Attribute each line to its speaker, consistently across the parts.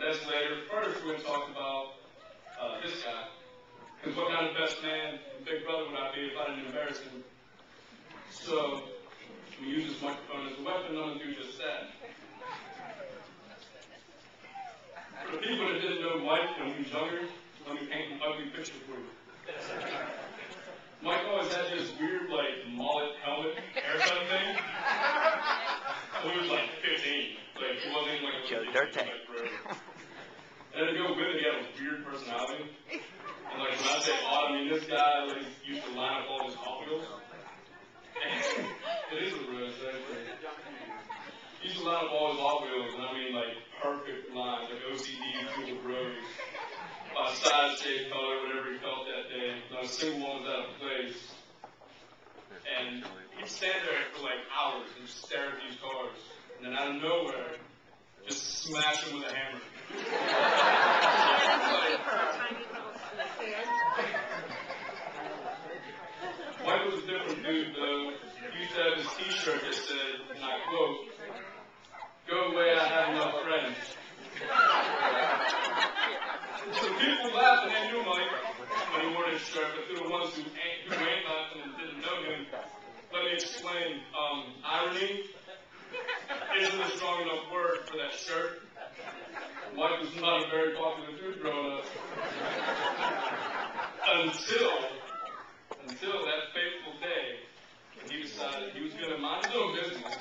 Speaker 1: That's later. First, we're going to talk about uh, this guy. Because what kind of best man and big brother would I be if I didn't embarrass him? So, we use this microphone as a weapon. Going to do just that. For the people that didn't know Mike when he was younger, let me paint an ugly picture for you. Mike always had this weird, like, mullet helmet haircut thing. When he was like 15. Like, he wasn't like a
Speaker 2: Joe
Speaker 1: legit
Speaker 2: Dirt
Speaker 1: like, bro. And to go with it, he had a weird personality. And like, when I say odd, I mean this guy like, used to line up all his Hot it is a roast, actually. He used to line up all his Hot Wheels, and I mean like perfect lines, like OCD through the. By size, shape, color, whatever he felt that day. Not a single one was out of place. And he'd stand there for like hours and just stare at these cars. And then out of nowhere, just smash them with a hammer. Mike was a different dude, though. He used to have his T-shirt that said, and I quote, "Go away, I have no friends." So people and they knew Mike when he wore his shirt, but to the ones who ain't, who ain't laughing and didn't know him, let me explain. Um, irony isn't a strong enough word for that shirt. Mike was not a very popular dude growing up. Until, until that fateful day when he decided he was going to mind his own business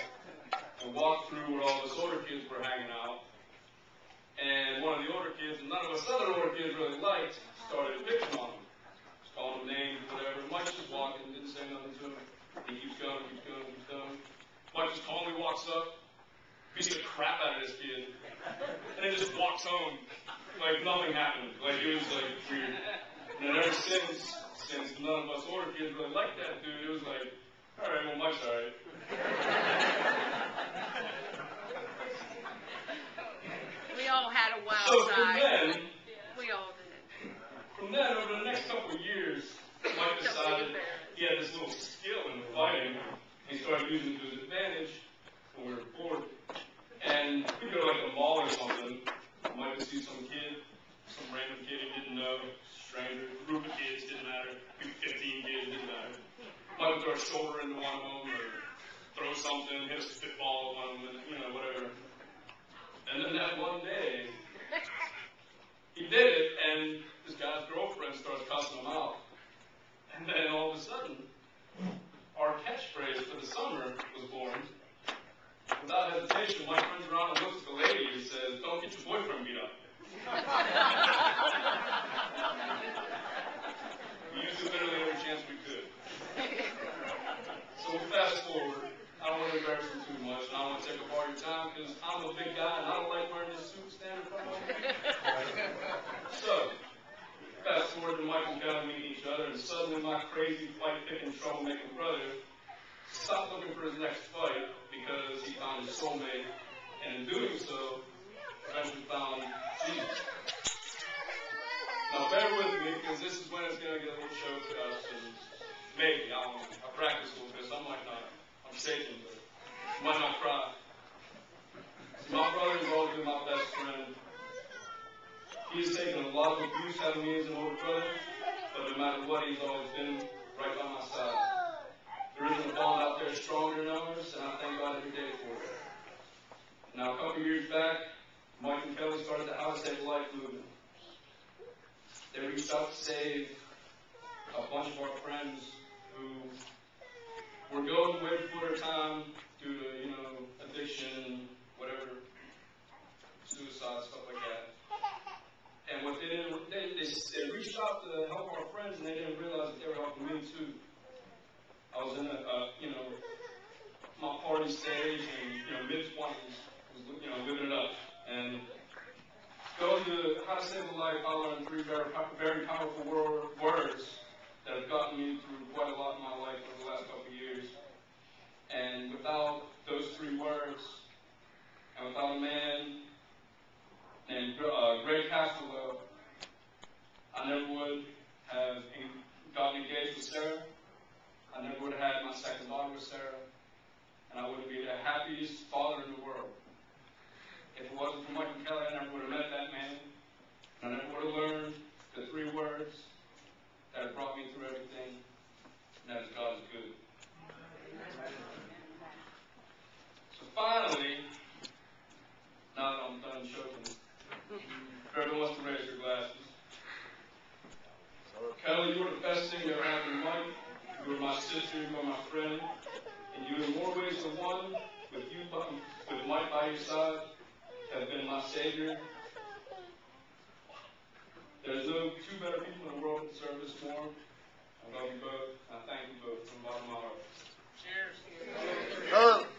Speaker 1: and walk through where all the older kids were hanging out. And one of the older kids, and none of us other older kids really liked, started picking on him. Just calling him names, whatever. Mike's just walked walking, didn't say nothing to him. He keeps going, keeps going, keeps going. Mike just calmly walks up, beats the crap out of this kid, and then just walks home like nothing happened. Like it was like weird. And then ever since, since none of us older kids really liked that dude, it was like, all right, well Mike's all right.
Speaker 3: We all had a wild
Speaker 1: So from
Speaker 3: side.
Speaker 1: then,
Speaker 3: We all did.
Speaker 1: from then over the next couple of years, Mike decided he had this little skill in fighting. He started using it to his advantage when we were bored. And we'd go to like a mall or something. Mike would see some kid, some random kid he didn't know, stranger, group of kids, didn't matter. Maybe 15 kids, didn't matter. Mike would throw a shoulder into one of them or throw something, hit a spitball of them, you know, whatever. And then that one day, he did it, and this guy's girlfriend starts cussing him out. And then all of a sudden, our catchphrase for the summer was born. Without hesitation, Mike turns around and looks at the lady and says, Don't get your boyfriend beat up. we used it literally every chance we could. So we fast forward. I don't want to embarrass him too much, and I don't want to take up all your time because I'm a big guy and I don't like wearing this suit standing in front of me. So, fast forward to Mike and Kelly meeting each other, and suddenly my crazy fight picking troublemaking brother stopped looking for his next fight because he found his soulmate, and in doing so, eventually found Jesus. Now bear with me because this is when it's going to get a little show to us, and maybe, I don't I practice a little bit, I might not, I'm shaking, but might not cry. My brother has always been my best friend. He's taken a lot of abuse having me as an older brother, but no matter what, he's always been right by my side. There isn't a bond out there stronger than ours, and I thank God every day for it. Now, a couple years back, Mike and Kelly started the How to Life movement. They reached out to save a bunch of our friends who were going away before their time due to, you know, addiction, whatever, suicide, stuff like that. And what they didn't, they, they, they reached out to help our friends, and they didn't realize that they were helping me too. I was in a, you know, my party stage and, you know, mid twenties, was, you know, living it up. And going to How to Save a Life, I learned three very, very powerful wor- words that have gotten me through quite a lot in my life over the last couple of years. And without those three words, and without a man named uh, Greg Castlew, I never would have gotten engaged with Sarah. I never would have had my second daughter with Sarah. And I wouldn't be the happiest father in the world. If it wasn't for Mike and Kelly, I never would have met you are my friend, and you in more ways than one, with you by, with Mike by your side, have been my savior. There's no two better people in the world to serve this more. I love you both. I thank you both from the bottom of my heart.
Speaker 3: Cheers.
Speaker 2: Cheers. Cheers.